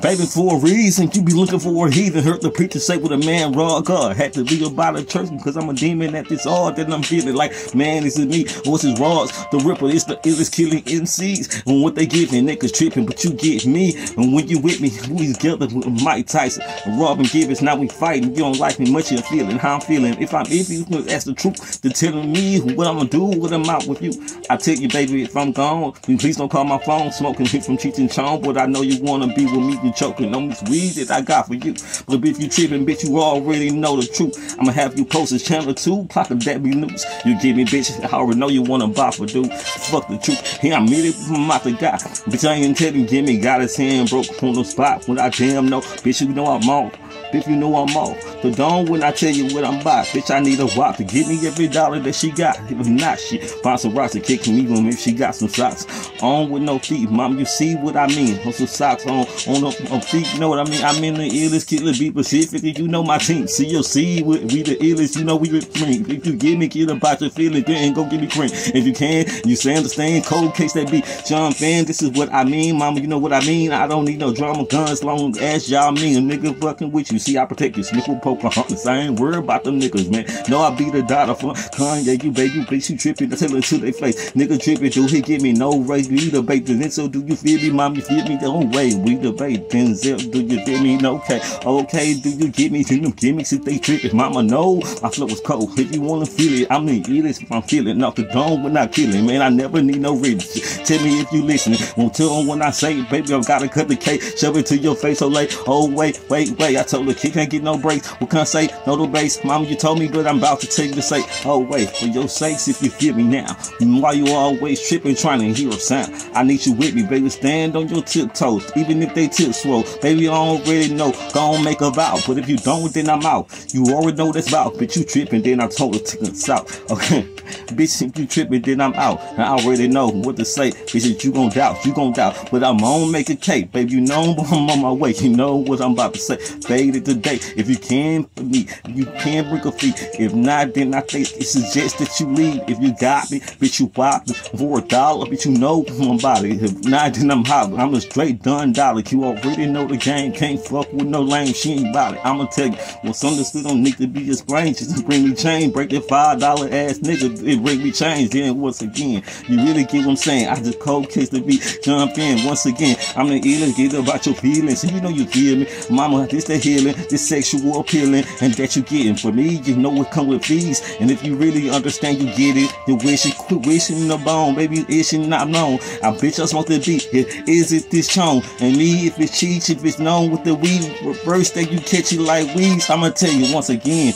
Baby, for a reason, you be looking for a heathen. Heard the preacher say with a man raw. Had to be about a church because I'm a demon at this all that I'm feeling like, man, this is me. What's his rods? The ripper, it's the illest killing MCs. And what they give me, niggas tripping, but you get me. And when you with me, we together with Mike Tyson and Robin Givens. Now we fighting. You don't like me much, you're feeling how I'm feeling. If I'm if you ask the truth, to telling me what I'm gonna do when I'm out with you. I tell you, baby, if I'm gone, please don't call my phone. Smoking hit from Cheech and Chong, but I know you wanna be with me. You choking on this weed that I got for you. But if you tripping, bitch, you already know the truth. I'ma have you post this channel too. Clock of that news. You give me, bitch. I already know you wanna buy for dude. Fuck the truth. Here I'm really from out the guy. Bitch, I ain't telling Jimmy got his hand broke on the spot. When I damn know, bitch, you know I'm on. Bitch, you know I'm off. So don't when I tell you what I'm about. Bitch, I need a wop to give me every dollar that she got. If not, she find some rocks to kick me even if she got some socks. On with no feet. Mom, you see what I mean. On some socks on on, on feet. You know what I mean? I'm in the illest killer be Pacific. You know my team. See your see we, we the illest. You know we with cream. If you give me kid about your feelings, then go give me cream. If you can, you say understand. Cold case that be John Fan. This is what I mean, mama. You know what I mean? I don't need no drama guns long as y'all mean. A nigga fucking with you see, I protect you. Sniffle, poker. I ain't worried about them niggas, man. No, I be the daughter for Kanye. You baby, bitch, you tripping. I tell her to their face. Nigga tripping, do he give me no race? We debate. Then so do you feel me, mom? You feel me? Don't wait. We debate. Denzel, do you feel me? No, okay. Okay, do you get me? To them gimmicks if they tripping. Mama, no. My flow was cold. If you wanna feel it, I'm the illest if I'm feeling. Off the dome when I killing, man. I never need no reason. Tell me if you listening. Won't tell them when I say, baby, I gotta cut the cake. Shove it to your face oh, so late. Oh, wait, wait, wait. I told the kid can't get no breaks. What can I say? No the bass. Mama, you told me, but I'm about to you to say, oh, wait, for your sakes, if you feel me now. Why you always tripping, trying to hear a sound? I need you with me, baby. Stand on your tiptoes, even if they tip swole. Baby, I already know. Go on, make a vow. But if you don't, then I'm out. You already know that's about. But you tripping, then I told her to the south. Okay. Bitch, if you tripping, then I'm out. I already know what to say. Bitch, you gon' doubt, you gon' doubt. But I'm on make a cake, baby. You know I'm on my way. You know what I'm about to say. Fade it today. If you can for me, you can bring a fee. If not, then I think it suggests that you leave. If you got me, bitch, you wop me for a dollar. Bitch, you know my body. If not, then I'm hot. I'm a straight done dollar. You already know the game. Can't fuck with no lame. She ain't it. I'ma tell you, what's understood don't need to be explained. Just bring me change. Break that five dollar ass nigga it bring me change. Then once again, you really get what I'm saying. I just cold case the beat. jump in once again. I'm the illest, get about your feelings. You know you feel me, mama. This the healing, this sexual appealing, and that you're getting. For me, you know it come with fees. And if you really understand, you get it. You wish it, quit wishing the bone, baby. Itching not known. I bitch I smoke the beat. Is it this chone? And me, if it's cheech, if it's known with the weed reverse that you catch it like weeds. I'ma tell you once again.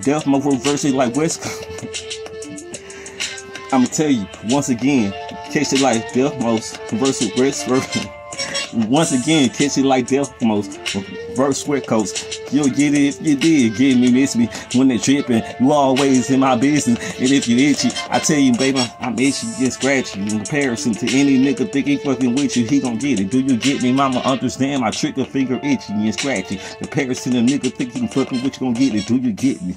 Death Mo reverse it like West. I'ma tell you once again, catch it like Death Most versus West Once again, catch it like Death Most verse Sweat Coats. You'll get it if you did. Get me, miss me when they're tripping. You always in my business. And if you itchy, I tell you, baby, I'm itchy and scratchy. In comparison to any nigga think he fucking with you, he gon' get it. Do you get me, mama? Understand my trigger finger itchy and scratchy. Comparison to nigga think he fucking with you, gon' get it. Do you get me?